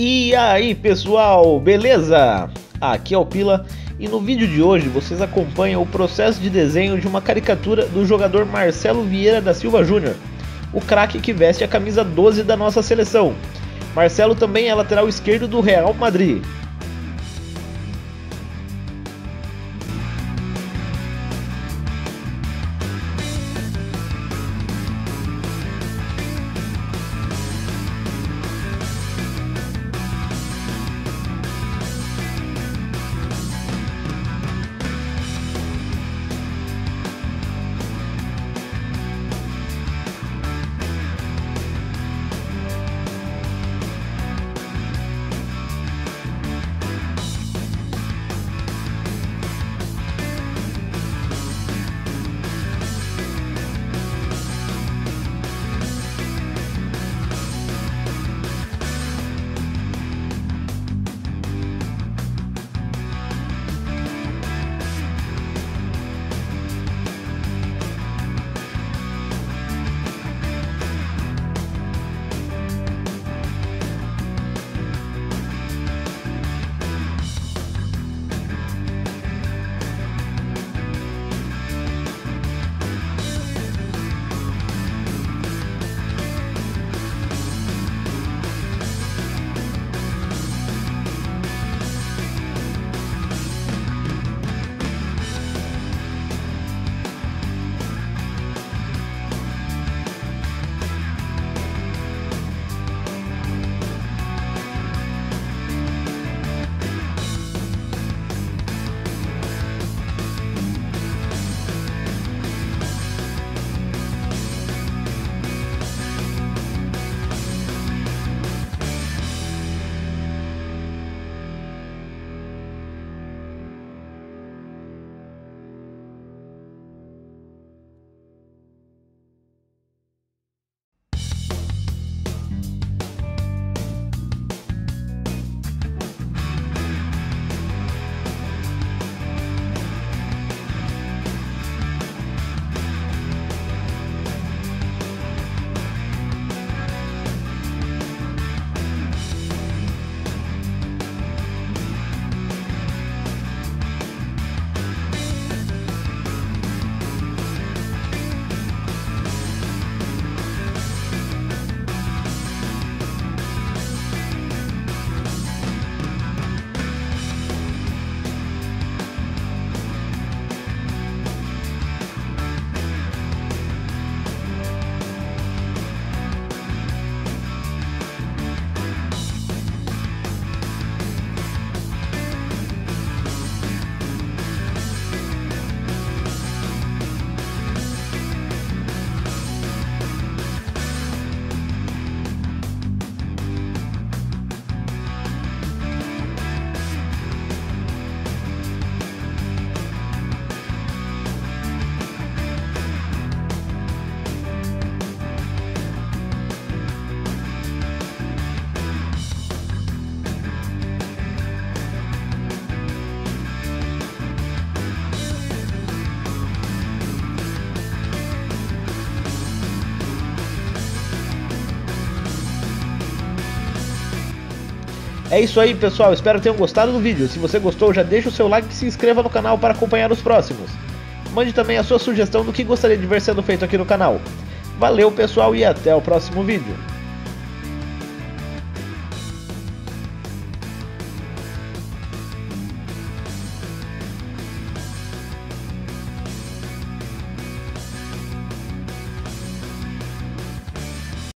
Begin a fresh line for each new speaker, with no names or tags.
E aí pessoal, beleza? Aqui é o Pila e no vídeo de hoje vocês acompanham o processo de desenho de uma caricatura do jogador Marcelo Vieira da Silva Júnior, o craque que veste a camisa 12 da nossa seleção. Marcelo também é lateral esquerdo do Real Madrid. É isso aí, pessoal. Espero que tenham gostado do vídeo. Se você gostou, já deixa o seu like e se inscreva no canal para acompanhar os próximos. Mande também a sua sugestão do que gostaria de ver sendo feito aqui no canal. Valeu, pessoal, e até o próximo vídeo.